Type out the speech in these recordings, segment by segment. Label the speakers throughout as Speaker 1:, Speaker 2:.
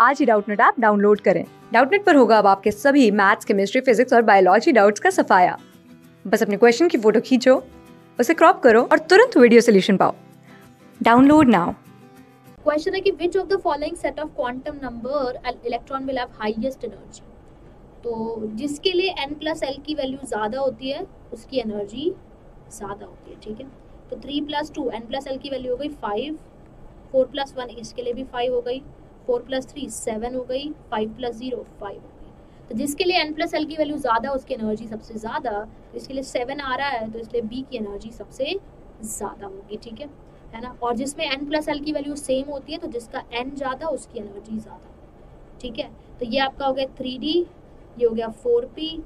Speaker 1: आज ही Doubtnut app download करें। डाउटनेट पर होगा अब आपके सभी मैथ्स, केमिस्ट्री, फिजिक्स और बायोलॉजी डाउट्स का सफाया। बस अपने क्वेश्चन की फ़ोटो खींचो, उसे क्रॉप करो और तुरंत वीडियो सोल्यूशन पाओ। Download now.
Speaker 2: क्वेश्चन है कि which of the following set of quantum number electron will have highest energy तो जिसके लिए n प्लस एल की वैल्यू ज़्यादा होती है, उसकी एनर्जी ज़्यादा होती है, ठीक है? तो three plus two N plus L की वैल्यू हो गई फाइव फोर प्लस वन इसके लिए भी फाइव हो गई। फोर प्लस थ्री सेवन हो गई, फाइव प्लस ज़ीरो फाइव हो गई। तो जिसके लिए एन प्लस एल की वैल्यू ज़्यादा, उसकी एनर्जी सबसे ज़्यादा तो इसके लिए सेवन आ रहा है तो इसलिए बी की एनर्जी सबसे ज़्यादा होगी, ठीक है? है ना? और जिसमें एन प्लस एल की वैल्यू सेम होती है तो जिसका एन ज़्यादा, उसकी एनर्जी ज़्यादा, ठीक है? तो ये आपका हो गया थ्री डी ये हो गया फोर पी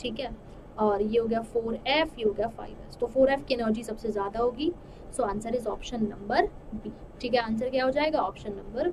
Speaker 2: ठीक है? और ये हो गया फोर एफ़ ये हो गया फाइव एस तो फोर एफ़ की एनर्जी सबसे ज़्यादा होगी। So answer is option number B ठीक है? आंसर क्या हो जाएगा? Option number